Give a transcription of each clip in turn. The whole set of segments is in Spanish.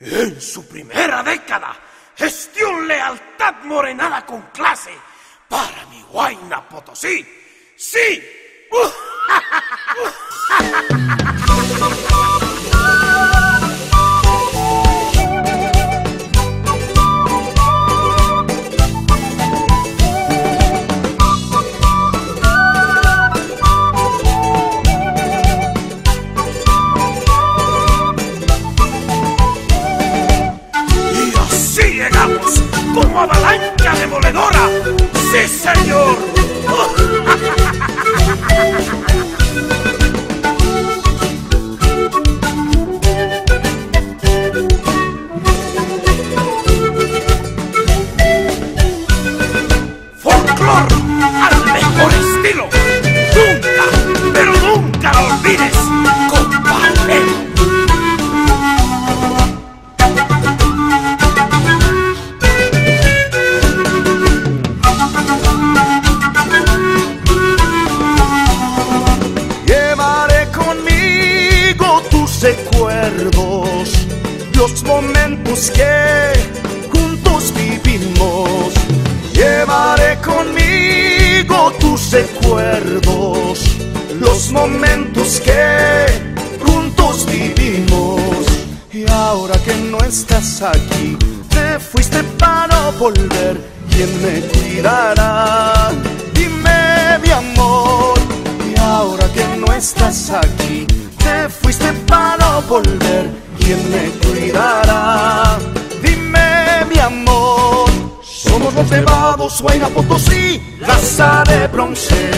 En su primera década, gestión lealtad morenada con clase para mi Huayna Potosí. ¡Sí! Y como avalancha demoledora. ¡Sí, señor! Los momentos que juntos vivimos. Llevaré conmigo tus recuerdos, los momentos que juntos vivimos. Y ahora que no estás aquí, te fuiste para volver. ¿Quién me cuidará? Dime, mi amor. Y ahora que no estás aquí, te volver. ¿Quién me cuidará? Dime, mi amor. Somos los nevados, Huayna Potosí, raza de bronce.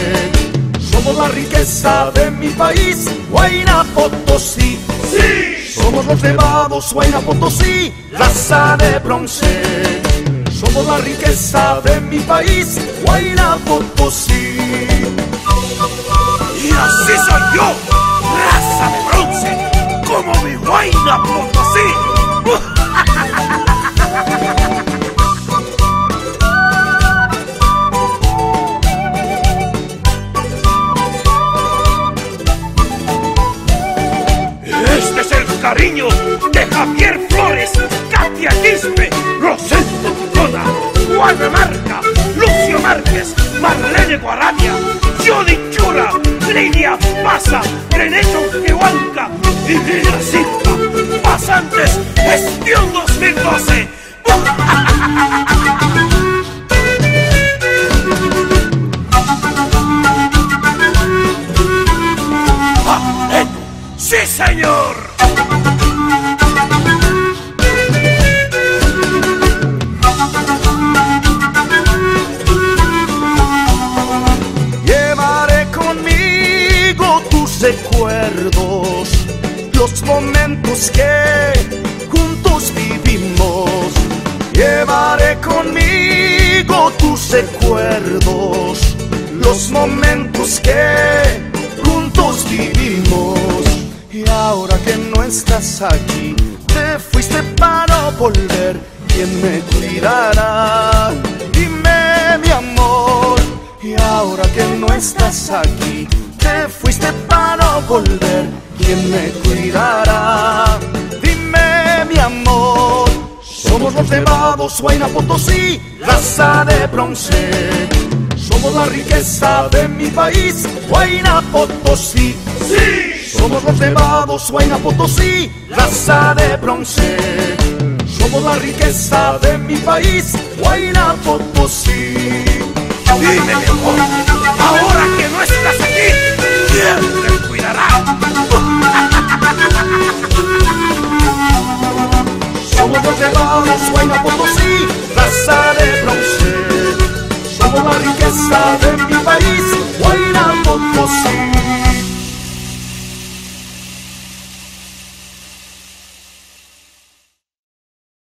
Somos la riqueza de mi país, Huayna Potosí. Sí. Somos los nevados, Huayna Potosí, raza de bronce. Somos la riqueza de mi país, Huayna Potosí. Y así soy yo, como mi Huayna Potosí. Este es el cariño de Javier Flores, Katia Quispe, Rosendo Tucona, Juana Marca, Lucio Márquez, Marlene Guarania, Jody Chura, Lidia Pasa, René y Silva. Pasantes, gestión 2012. Ah, eh, ¡Sí, señor! Llevaré conmigo tus recuerdos, los momentos que juntos vivimos. Llevaré conmigo tus recuerdos, los momentos que juntos vivimos. Y ahora que no estás aquí, te fuiste para volver. ¿Quién me cuidará? Dime, mi amor. Y ahora que no estás aquí, te fuiste para no volver. ¿Quién me cuidará? Dime, mi amor. Somos los nevados, Huayna Potosí, raza de bronce. Somos la riqueza de mi país, Huayna Potosí. Sí. Somos los nevados, Huayna Potosí, raza de bronce. Somos la riqueza de mi país, Huayna Potosí. Dime, mi amor, ahora Somos los nevados, Huayna Potosí, raza de bronce. Somos la riqueza de mi país, Potosí.